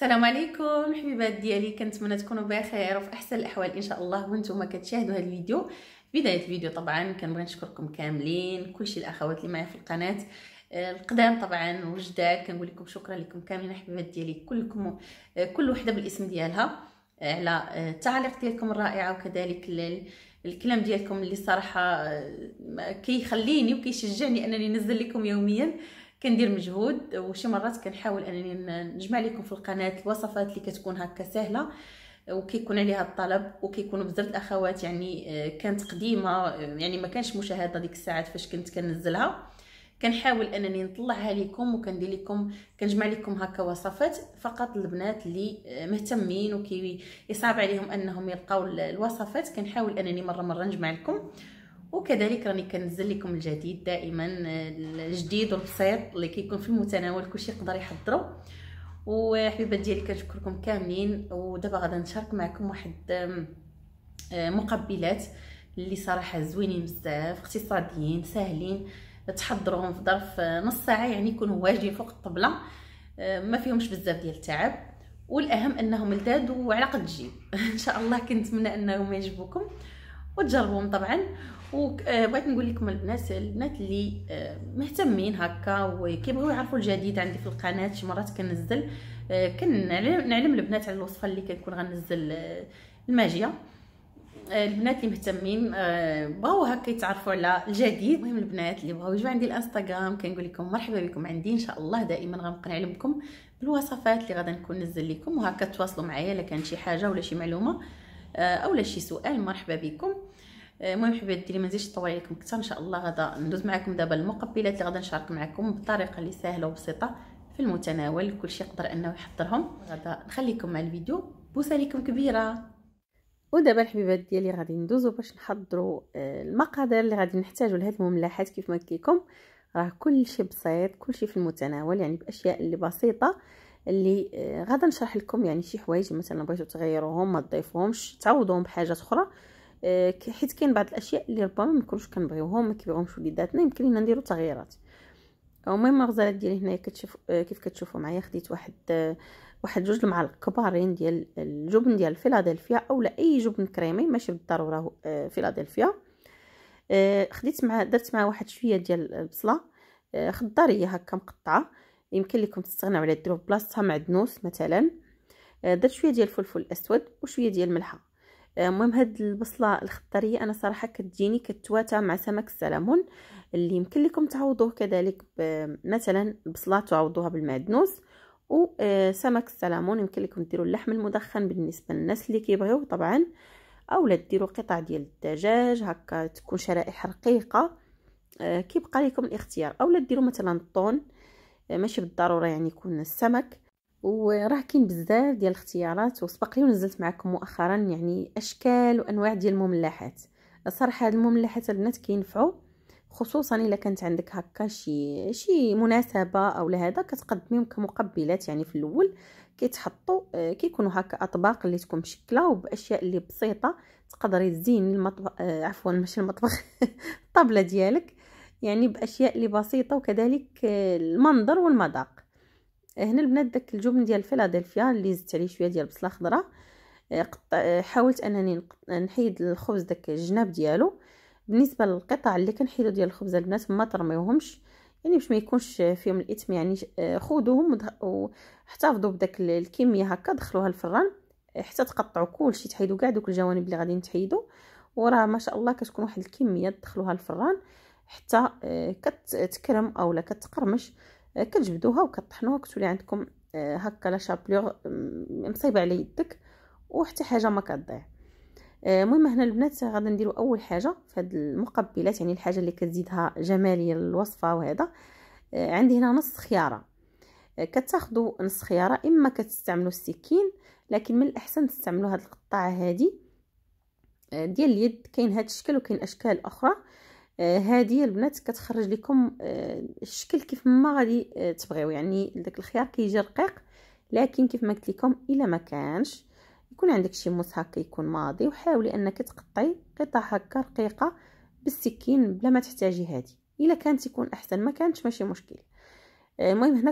السلام عليكم حبيبات ديالي كنتمنى تكونوا بخير وفي أحسن الأحوال إن شاء الله. وأنتم كتشاهدوا هذا الفيديو. بداية الفيديو طبعا كنبغي نشكركم كاملين كلشي الأخوات اللي معايا في القناة. آه، القدام طبعا والجداد كنقول لكم شكرا لكم كاملين حبيبات ديالي. كلكم آه، كل وحدة بالاسم ديالها آه، على التعليق ديالكم الرائعه وكذلك الكلام ديالكم اللي صراحة كيخليني وكيشجعني أنني ننزل لكم يوميا. كندير مجهود وشي مرات كنحاول أنني نجمع لكم في القناة الوصفات اللي كتكون هكا سهلة وكيكون عليها الطلب وكيكونوا بزاف الأخوات يعني آه، كانت قديمة آه، يعني ما كانش مشاهدة ديك الساعات فاش كنت كنزلها كنحاول أنني نطلعها لكم وكندير لكم كنجمع لكم هكا وصفات فقط البنات اللي آه، مهتمين وكيصعب عليهم أنهم يلقاو الوصفات. كنحاول أنني مرة مرة نجمع لكم. وكذلك راني كنزل لكم الجديد دائما الجديد والبسيط اللي كيكون في المتناول كلشي يقدر يحضروا وحبيبات ديالي كنشكركم كاملين ودابا غادا نشارك معكم واحد مقبلات اللي صراحة زوينين بزاف اقتصاديين ساهلين تحضروهم في ظرف نص ساعة يعني يكونوا واجدين فوق الطبلة ما فيهمش بزاف ديال التعب. والأهم أنهم لذاذ وعلى قد الجيب. إن شاء الله كنتمنى أنهم يعجبوكم. وتجربوهم طبعا. وبغيت نقول لكم البنات البنات اللي آه، مهتمين هكا وكيبغيو يعرفوا الجديد عندي في القناة شي مرات كنزل آه، كنعلم البنات على الوصفة اللي كنكون غنزل آه، الماجية. البنات اللي مهتمين بغاو هكا يتعرفوا على الجديد. المهم البنات اللي بغاو يجوا عندي الانستغرام كنقول لكم مرحبا بكم عندي إن شاء الله دائما غنبقى نعلمكم بالوصفات اللي غادا نكون نزل لكم وهكا تواصلوا معايا الا كان شي حاجة ولا شي معلومة اولا شي سؤال مرحبا بكم. المهم حبيبات ديالي ما نزيدش نطول عليكم أكثر إن شاء الله غدا ندوز معكم دابا المقبلات اللي غدا نشارك معكم بطريقة اللي سهلة وبسيطة في المتناول كلشي يقدر إنه يحضرهم. غدا نخليكم مع الفيديو بوسة لكم كبيرة. ودابا الحبيبات ديالي غادي ندوزو باش نحضروا آه، المقادير اللي غادي نحتاجوا لهاد المملحات كيف ما قلت لكم راه كلشي بسيط كلشي في المتناول يعني بأشياء اللي بسيطة اللي آه، غادا نشرح لكم يعني شي حوايج مثلا بغيتو تغيروهم ما تضيفوهمش تعوضوهم بحاجات أخرى. حيت كاين بعض الأشياء اللي ربما ما نكونوش كنبغيوهم ما كيبغيوهمش وليداتنا يمكن لينا نديرو تغييرات. المهم الغزالات ديالي هنايا كتشوف آه، كيف كتشوفوا معايا خديت واحد آه، واحد جوج المعالق كبارين ديال الجبن ديال فيلادلفيا أولا أي جبن كريمي ماشي بالضرورة فيلادلفيا. خديت مع درت مع واحد شوية ديال البصلة. خضاريه هكا مقطعة. يمكن لكم تستغناو على ديروا بلاصتها معدنوس مثلا. درت شوية ديال الفلفل الأسود وشوية ديال الملحه المهم هاد البصلة الخضريه أنا صراحة كتجيني كتواتى مع سمك السلمون اللي يمكن لكم تعوضوه كذلك مثلا البصله تعوضوها بالمعدنوس وسمك السلمون يمكن لكم ديروا اللحم المدخن بالنسبة للناس اللي كيبغيو طبعا اولا ديروا قطع ديال الدجاج هكا تكون شرائح رقيقة كيبقى لكم الاختيار اولا ديروا مثلا الطون ماشي بالضرورة يعني يكون السمك. وراه كاين بزاف ديال الاختيارات وسبق لي ونزلت معكم مؤخرا يعني أشكال وأنواع ديال المملحات الصراحه هاد المملحات البنات كينفعوا خصوصا إلا كانت عندك هكا شي شي مناسبة أو لهذا كتقدميهم كمقبلات يعني في الأول. كيتحطوا آه، كيكونوا هكا أطباق اللي تكون مشكلة وبأشياء اللي بسيطة تقدري تزيني المطبخ آه، عفوا ماشي المطبخ الطابله ديالك يعني بأشياء اللي بسيطة وكذلك آه، المنظر والمذاق. هنا البنات داك الجبن ديال فيلادلفيا اللي زدت عليه شوية ديال البصله خضراء آه، آه، حاولت أنني نحيد الخبز داك الجناب ديالو. بالنسبة للقطع اللي كنحيدو ديال الخبز البنات ما ترميوهمش يعني باش ما يكونش فيهم الاثم يعني آه، خذوهم واحتفظوا بداك الكمية هكا دخلوها الفران حتى تقطعوا كلشي تحيدوا كاع دوك الجوانب اللي غادي تحيدوا وراه ما شاء الله كتكون واحد الكمية تدخلوها الفران حتى كتكرم اولا كتقرمش. كتجبدوها وكطحنوها كتولي عندكم آه، هكا لا شابلور مصيبة على يدك وحتى حاجة ما كتضيع آه، المهم هنا البنات غادي نديرو أول حاجة في هاد المقبلات يعني الحاجة اللي كتزيدها جمالية للوصفه وهذا. عندي هنا نص خيارة. كتاخذوا نص خيارة إما كتستعملوا السكين لكن من الأحسن تستعملوا هاد القطعة هذه ديال اليد كاين هاد الشكل وكاين أشكال أخرى. آه، هذه البنات كتخرج لكم آه، الشكل كيف ما غادي آه، تبغيو. يعني داك الخيار كيجي رقيق لكن كيف ما قلت لكم إلا ما كانش. يكون عندك شي موس هكا يكون ماضي وحاولي أنك تقطعي قطع هكا رقيقة بالسكين بلا ما تحتاجي هذه إلا كانت يكون أحسن ما كانتش ماشي مشكل. المهم هنا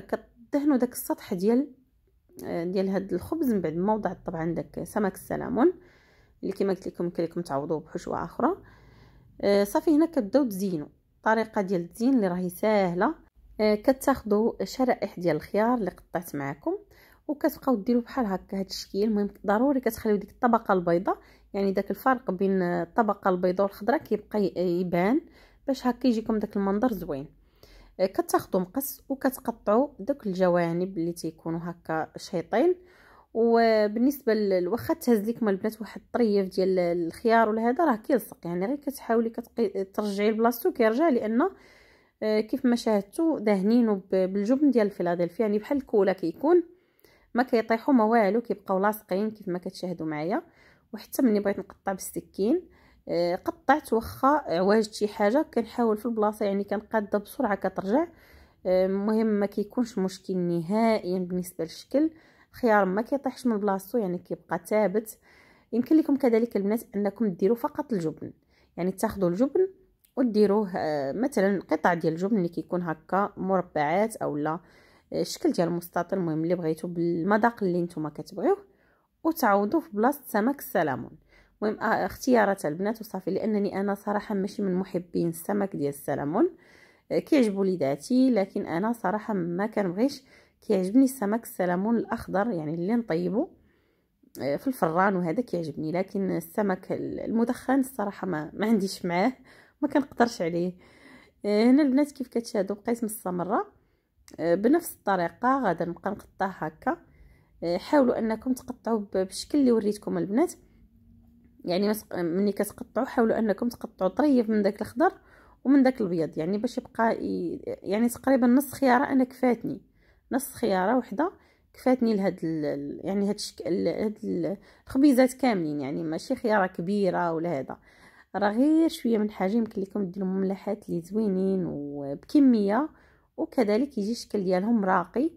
كتدهنوا داك السطح ديال ديال هاد الخبز. من بعد ما وضعت طبعا داك سمك السلمون اللي كما قلت لكم يمكن تعوضوه بحشوة أخرى. صافي هنا كتبداو تزينوا الطريقة ديال التزيين اللي راهي ساهلة. كتاخذوا شرائح ديال الخيار اللي قطعت معكم وكتبقاو ديروا بحال هكا هاد الشكل. المهم ضروري كتخليو ديك الطبقة البيضاء يعني داك الفرق بين الطبقة البيضاء والخضراء كيبقى يبان باش هكا يجيكم داك المنظر زوين. كتاخذوا مقص وكتقطعوا دوك الجوانب اللي تيكونوا هكا شيطين. وبالنسبة لواخا تهز لكم البنات واحد الطريف ديال الخيار ولا هذا راه كيلصق يعني غير كتحاولي ترجعي لبلاصتو كيرجع لأن كيف ما شاهدتوا داهنينو بالجبن ديال الفيلادلفيا يعني بحال الكولا كيكون ما كيطيحوا ما والو كيبقاو لاصقين كيف ما كتشاهدوا معايا وحتى ملي بغيت نقطع بالسكين آه، قطعت واخا عواجت شي حاجة كنحاول في البلاصة يعني كنقادة بسرعة كترجع آه، المهم ما كيكونش مشكل نهائيا بالنسبة للشكل. الخيار ما كيطيحش من بلاصتو يعني كيبقى ثابت. يمكن لكم كذلك البنات أنكم ديروا فقط الجبن. يعني تاخذوا الجبن وديروه آه، مثلا قطع ديال الجبن اللي كيكون هكا مربعات اولا الشكل ديال المستطيل المهم اللي بغيتو بالمذاق اللي نتوما كتبغيوه وتعوضوا في بلاصة سمك السلمون المهم آه، اختيارات البنات وصافي لأنني أنا صراحة ماشي من محبين السمك ديال السلمون آه، كيعجبوا لذاتي لكن أنا صراحة ما كنبغيش كيعجبني السمك السلمون الأخضر يعني اللي نطيبه آه، في الفران وهذا كيعجبني لكن السمك المدخن الصراحة ما, ما عنديش معاه ما كنقدرش عليه. هنا البنات كيف كتشاهدوا؟ بقيت مستمرة بنفس الطريقة غادا نبقى نقطع هكا. حاولوا أنكم تقطعوا بالشكل اللي وريتكم البنات. يعني ملي كتقطعوا حاولوا أنكم تقطعوا طريف من داك الخضر ومن داك الأبيض يعني باش يبقى يعني تقريبا نص خيارة أنا كفاتني. نص خيارة وحدة. كفاتني لهاد يعني هاد الشكل هاد الخبيزات كاملين يعني ماشي خيارة كبيرة ولا هذا. راه غير شوية من حاجة يمكن لكم ديروا مملحات اللي زوينين وبكمية وكذلك يجي الشكل ديالهم راقي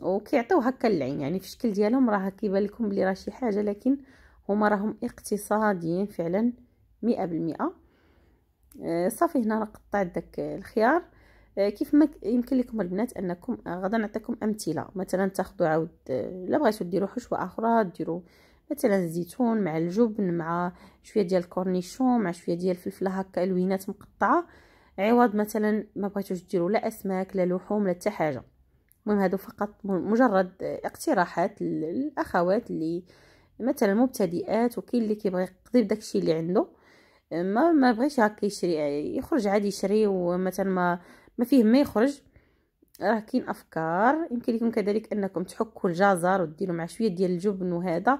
وكيعطيو هكا اللعين. يعني في الشكل ديالهم راه كيبان لكم بلي راه شي حاجة لكن هما راهم اقتصاديين فعلا مئة بالمئة. آه، صافي هنا قطعت داك الخيار. كيف ما يمكن لكم البنات أنكم غادا نعطيكم أمثلة. مثلا تاخذوا عاود آه، لا بغيتو ديروا حشوة أخرى ديروا مثلا الزيتون مع الجبن مع شوية ديال الكورنيشون مع شوية ديال الفلفله هكا الوينات مقطعة. عوض مثلا ما بغيتوش ديروا لا أسماك لا لحوم لا حتى حاجة. المهم هادو فقط مجرد اقتراحات للأخوات اللي مثلا مبتدئات وكاين اللي كيبغي يقضي بداكشي اللي عنده. ما ما بغيش هكا يشري يخرج عادي يشري ومثلا ما ما فيه ما يخرج. راه كاين أفكار يمكن لكم كذلك أنكم تحكوا الجزر وديروا مع شوية ديال الجبن وهذا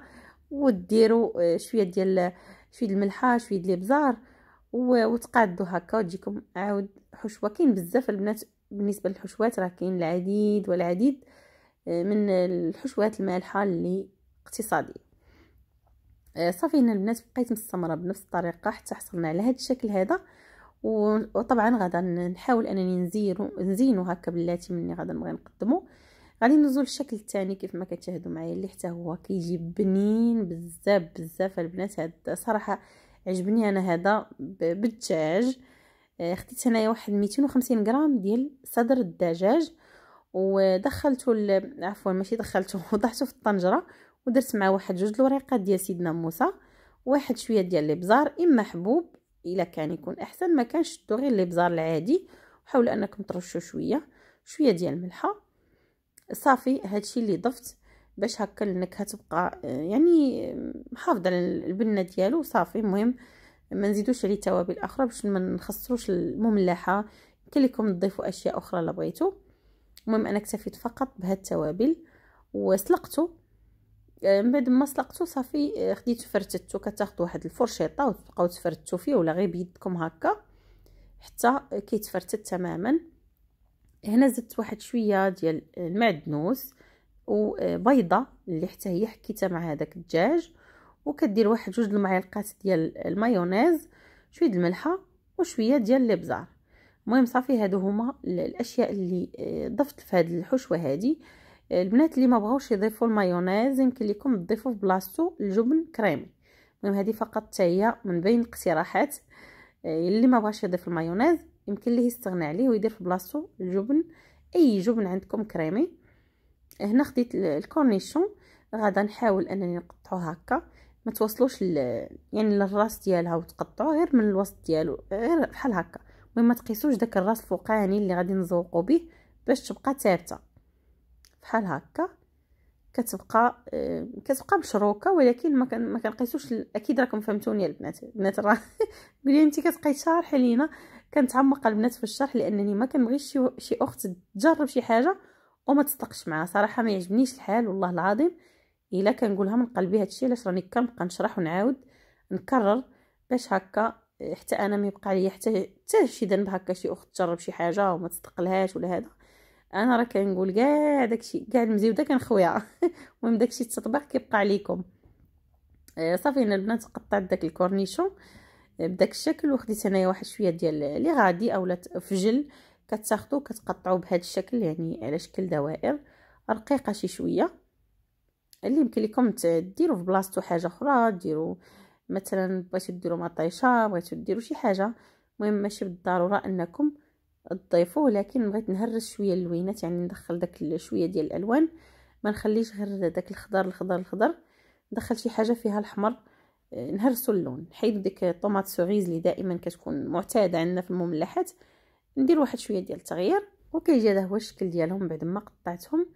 وديروا آه، شوية ديال شوية الملحة شوية ديال الابزار وتقادوا هكا وتجيكم عاود. حشوة كاين بزاف البنات بالنسبة للحشوات راه كاين العديد والعديد آه، من الحشوات المالحة اللي اقتصادية. آه، صافي هنا البنات بقيت مستمرة بنفس الطريقة حتى حصلنا على هذا الشكل هذا. وطبعا غادا نحاول أنني نزيرو نزينو هكا بلاتي مني غادا نبغي نقدمو. غادي ندوزو للشكل الثاني كيف ما كتشاهدوا معايا اللي حتى هو كيجي بنين بزاف بزاف. البنات هاد صراحة عجبني أنا هذا بالدجاج. آه، خديت هنايا واحد 250 غرام ديال صدر الدجاج. ودخلته عفوا ماشي دخلته وضعته في الطنجرة. ودرت مع واحد جوج الوريقات ديال سيدنا موسى. واحد شوية ديال الابزار إما حبوب إلا كان يكون أحسن ما كانش غير الابزار العادي. وحاولوا أنكم ترشوا شوية شوية ديال الملحة. صافي هادشي اللي ضفت باش هكا النكهه تبقى يعني محافظه البنه ديالو. صافي المهم ما نزيدوش عليه توابل أخرى باش ما نخسروش المملحة. يمكن لكم تضيفوا أشياء أخرى لا بغيتو المهم أنا اكتفيت فقط بهاد التوابل. وسلقته. آه، من بعد ما سلقته صافي آه، خديته فرتته كتاخذوا واحد الفرشيطة وتبقاو تفرتوا فيه ولا غير بيدكم هكا حتى كيتفرتت تماما. هنا زدت واحد شوية ديال المعدنوس وبيضه اللي حتى هي حكيتها مع هذاك الدجاج. وكدير واحد جوج المعالقات ديال المايونيز شوية الملحة وشوية ديال الابزار المهم صافي هادو هما الأشياء اللي آه، ضفت في هذه الحشوة هذه البنات اللي ما بغاوش يضيفوا المايونيز يمكن لكم تضيفوا في بلاصتو الجبن كريمي. المهم هذه فقط هي من بين الاقتراحات آه، اللي ما بغاش يضيف المايونيز يمكن ليه يستغنى عليه ويدير في بلاصتو الجبن. أي جبن عندكم كريمي. هنا خديت ال cornichon. غادا نحاول أنني نقطعو هكا. ما توصلوش ل... يعني للراس ديالها وتقطعو غير من الوسط ديالو غير بحال هكا. المهم ما تقيسوش داك الراس الفوقاني اللي غادي نزوقو به باش تبقى ثابتة. بحال هكا. كتبقى آه، كتبقى مشروكة ولكن ما ما كنقيسوش أكيد راكم فهمتوني البنات. البنات راه قولي انت كتبقاي تشارحي لينا كنتعمق البنات في الشرح لأنني ما كنبغيش شي أخت تجرب شي حاجة وما تصدقش معها صراحة ما يعجبنيش الحال والله العظيم. إلا كنقولها من قلبي هادشي علاش راني كنبقى نشرح ونعاود نكرر. باش هكا حتى أنا ما يبقى ليا حتى حتى شي ذنب هكا شي أخت تجرب شي حاجة وما تصدقلهاش ولا هذا. أنا راه كنقول كاع داكشي كاع المزيوده كنخويها المهم داكشي التطبيق كيبقى عليكم. آه، صافي أنا البنات قطعت داك ال cornichon. آه، بداك الشكل وخديت انايا واحد شوية ديال les radis اولا فجل كتاخذوا كتقطعوا بهذا الشكل يعني على شكل دوائر. رقيقة شي شوية. اللي يمكن لكم ديروا في بلاصتو حاجة أخرى ديروا مثلا بغيتو ديروا مطيشة بغيتو ديروا شي حاجة. المهم ماشي بالضرورة أنكم تضيفوه لكن بغيت نهرس شوية اللوينات يعني ندخل داك شوية ديال الألوان. ما نخليش غير داك الخضر الخضر الخضر. ندخل شي حاجة فيها الحمر آه، نهرسو اللون. نحيد ديك ال tomates cerises اللي دائما كتكون معتادة عندنا في المملحات ندير واحد شوية ديال التغيير وكيجي هذا هو الشكل ديالهم بعد ما قطعتهم.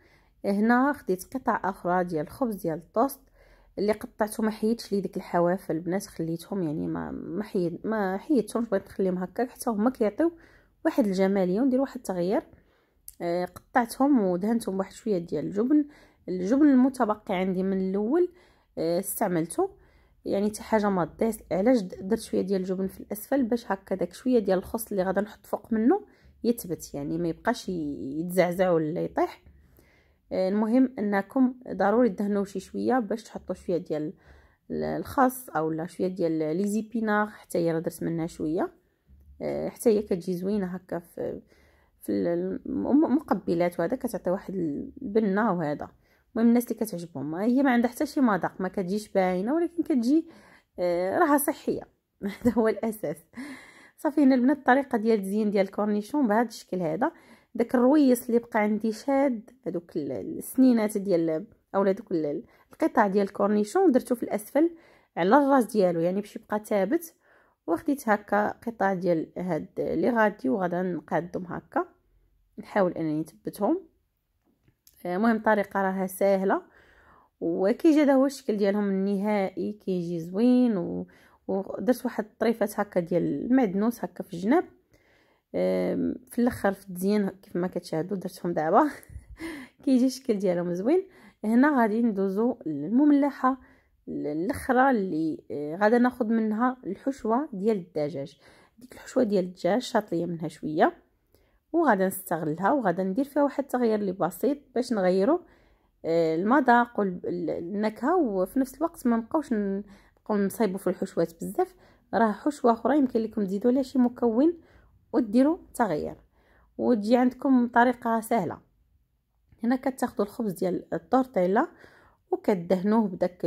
هنا خديت قطع أخرى ديال الخبز ديال الطوست اللي قطعته ما حيدتش ليه ديك الحواف البنات خليتهم يعني ما ما حيد ما حيدتهمش بغيت نخليهم هكا حتى هما كيعطيو واحد الجماليه وندير واحد التغيير. آه قطعتهم ودهنتهم بواحد شوية ديال الجبن. الجبن المتبقي عندي من الأول آه استعملته. يعني حتى حاجة ما ضيس علاش درت شوية ديال الجبن في الأسفل؟ باش هكا داك شوية ديال الخص اللي غادا نحط فوق منه يثبت يعني ما يبقاش يتزعزع ولا يطيح. آه المهم أنكم ضروري تدهنوا شي شوية باش تحطوا شوية ديال الخس اولا شوية ديال لي زيبينار حتى هي درت منها شوية. حتى هي كتجي زوينة هكا في في المقبلات وهذا كتعطي واحد البنه وهذا. المهم الناس اللي كتعجبهم هي ما عندها حتى شي مذاق ما كتجيش باينة ولكن كتجي آه، راها صحية. هذا هو الأساس. صافي هنا البنات الطريقة ديال التزيين ديال ال cornichon بهذا الشكل هذا. داك الرويس اللي بقى عندي شاد هذوك السنينات ديال اولا دوك القطع ديال ال cornichon درتو في الأسفل على الراس ديالو يعني باش يبقى ثابت. وخديت هكا قطع ديال هاد لي غادي وغادا نقادهم هكا. نحاول أنني نثبتهم. المهم الطريقة راها سهله وكيجي هذا هو الشكل ديالهم النهائي كيجي زوين. و... ودرت واحد الطريفات هكا ديال المعدنوس هكا في الجناب. في الأخر في التزيين كيف ما كتشاهدوا درتهم دابا كيجي الشكل ديالهم زوين. هنا غادي ندوزو للمملحة. الأخرى اللي آه، غادا ناخذ منها الحشوة ديال الدجاج. ديك الحشوة ديال الدجاج شاطية منها شوية وغادا نستغلها وغادا ندير فيها واحد التغيير اللي بسيط باش نغيروا آه، المذاق والنكهه وفي نفس الوقت ما نبقاوش نبقاو نصايبوا في الحشوات بزاف. راه حشوة أخرى يمكن لكم تزيدوا لها شي مكون وديروا تغيير. وتجي عندكم طريقة سهلة. هنا كتاخذوا الخبز ديال التورتيلا وكدهنوه بداك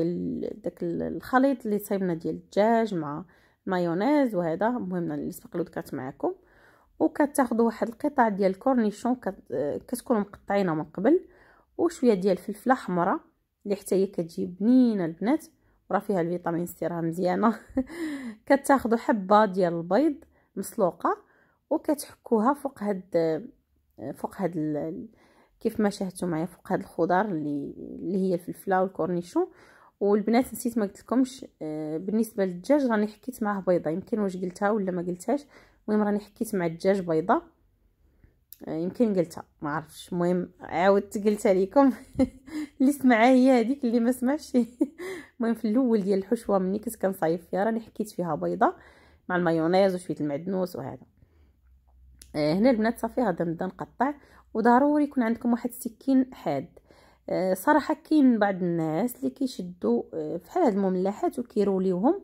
داك الخليط اللي صايبنا ديال الدجاج مع مايونيز وهذا المهم اللي سبق له ذكرت معكم وكتاخذوا واحد القطع ديال ال cornichon كتكونوا مقطعينها من قبل وشوية ديال الفلفلة حمراء اللي حتى هي كتجي بنينه البنات وراه فيها الفيتامين سي راه مزيانة. كتاخذوا حبة ديال البيض مسلوقة وكتحكوها فوق هاد فوق هاد كيف ما شاهدتوا معايا فوق هاد الخضار اللي اللي هي الفلفلة والكورنيشون. والبنات نسيت ما قلتلكمش آه بالنسبة للدجاج راني حكيت معاه بيضة. يمكن واش قلتها ولا ما قلتهاش. المهم راني حكيت مع الدجاج بيضة. آه يمكن قلتها ما عرفتش. المهم عاودت قلتها لكم اللي سمعها هي هذيك اللي ما سمعش المهم في الأول ديال الحشوة مني كنت كنصايب فيها راني حكيت فيها بيضة مع المايونيز وشوية المعدنوس وهذا. آه هنا البنات صافي غادا نبدأ نقطع. وضروري يكون عندكم واحد السكين حاد. آه، صراحة كاين بعض الناس اللي كيشدوا آه، فحال هاد المملحات وكيروليوهم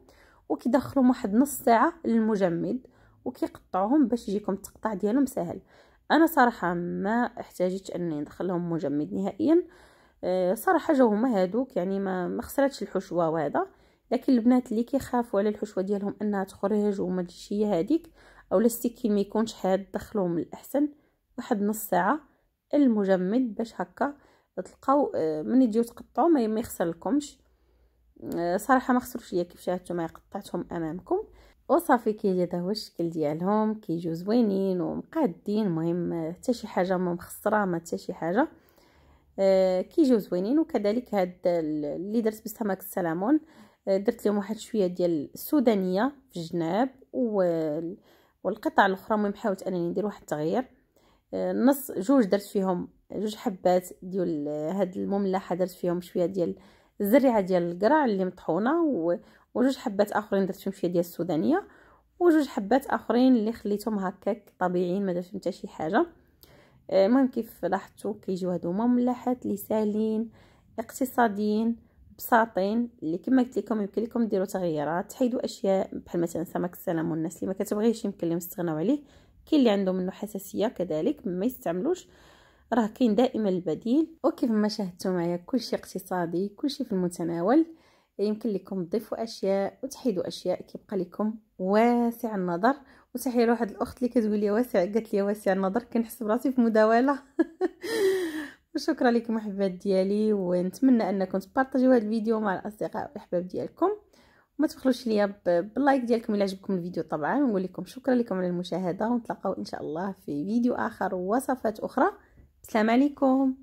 وكيدخلوهم واحد نص ساعة للمجمد وكيقطعوهم باش يجيكم التقطاع ديالهم سهل أنا صراحة ما احتاجتش أني ندخلهم مجمد نهائيا. آه، صراحة جاو هما هادوك يعني ما ما خسرتش الحشوة وهذا. لكن البنات اللي كيخافوا على الحشوة ديالهم إنها تخرج وما تجيش هي هذيك أو السكين ما يكونش حاد دخلوهم الاحسن واحد نص ساعة المجمد باش هكا تلقاو آه، ملي تجيو تقطعوا ما يخسر لكمش آه، صراحة ما خسروش ليا كيف شاهدتوا قطعتهم أمامكم. وصافي كيجي هذا هو الشكل ديالهم كيجيو زوينين ومقادين المهم حتى شي حاجة ما مخسره ما حتى شي حاجة. آه كيجيو زوينين وكذلك هاد اللي درت بسمك السلامون آه درت لهم واحد شوية ديال السودانية في الجناب والقطع الأخرى المهم حاولت أنني ندير واحد التغيير. آه نص جوج درت فيهم جوج حبات ديال هاد المملحه درت فيهم شوية ديال الزريعة ديال القرع اللي مطحونة وجوج حبات آخرين درت فيهم شوية ديال السودانية وجوج حبات آخرين اللي خليتهم هكاك طبيعيين ما درت حتى شي حاجة. المهم كيف لاحظتوا كيجيو هادو هما ملاحات اللي ساهلين اقتصاديين بساطين اللي كما قلت لكم يمكن لكم ديروا تغييرات تحيدوا أشياء بحال مثلا سمك السلام والناس اللي ما كتبغيش يمكن لهم يستغناو عليه. كاين اللي عندهم منه حساسية كذلك ما يستعملوش. راه كاين دائما البديل. وكيف ما شاهدتوا معايا كلشي اقتصادي كلشي في المتناول. يمكن لكم تضيفوا أشياء وتحيدوا أشياء كيبقى لكم واسع النظر. وتحيه لواحد الأخت اللي كتقول لي واسع قالت لي واسع النظر كنحس براسي في مداولة. وشكرا لكم أحباب ديالي ونتمنى أنكم تبارطاجيو هذا الفيديو مع الأصدقاء والأحباب ديالكم. وما تبخلوش ليا باللايك ديالكم إلا عجبكم الفيديو طبعا. ونقول لكم شكرا لكم على المشاهدة. ونتلاقاو إن شاء الله في فيديو آخر ووصفات أخرى. السلام عليكم.